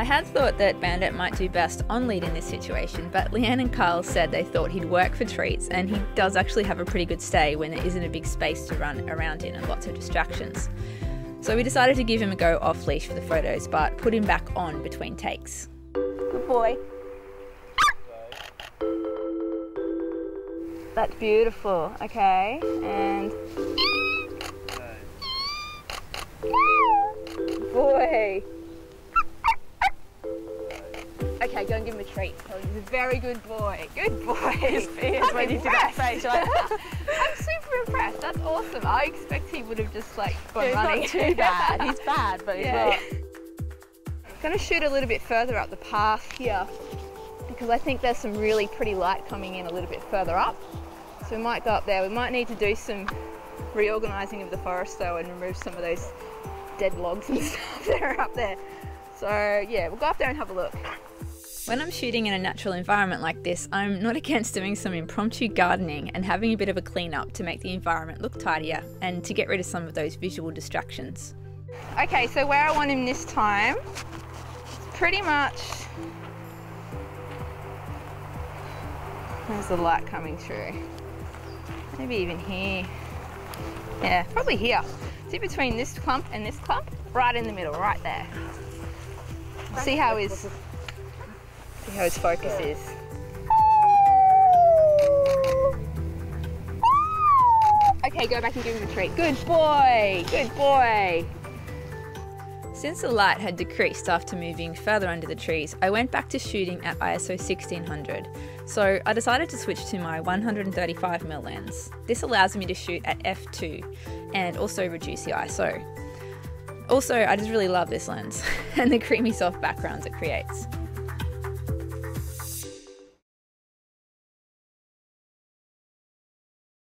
I had thought that Bandit might do best on lead in this situation, but Leanne and Kyle said they thought he'd work for treats, and he does actually have a pretty good stay when there isn't a big space to run around in and lots of distractions. So we decided to give him a go off leash for the photos, but put him back on between takes. Good boy. That's beautiful. Okay, and. Okay, go and give him a treat. Oh, he's a very good boy. Good boy. He's, he is when you do that face. Like, I'm super impressed. That's awesome. I expect he would have just like gone he's running. not too bad. He's bad, but he's Yeah. not. going to shoot a little bit further up the path here because I think there's some really pretty light coming in a little bit further up. So we might go up there. We might need to do some reorganising of the forest though and remove some of those dead logs and stuff that are up there. So yeah, we'll go up there and have a look. When I'm shooting in a natural environment like this, I'm not against doing some impromptu gardening and having a bit of a clean up to make the environment look tidier and to get rid of some of those visual distractions. Okay, so where I want him this time, pretty much. There's the light coming through. Maybe even here. Yeah, probably here. See between this clump and this clump? Right in the middle, right there. See how his see how his focus is. Okay, go back and give him a treat. Good boy, good boy. Since the light had decreased after moving further under the trees, I went back to shooting at ISO 1600. So I decided to switch to my 135mm lens. This allows me to shoot at f2 and also reduce the ISO. Also, I just really love this lens and the creamy soft backgrounds it creates.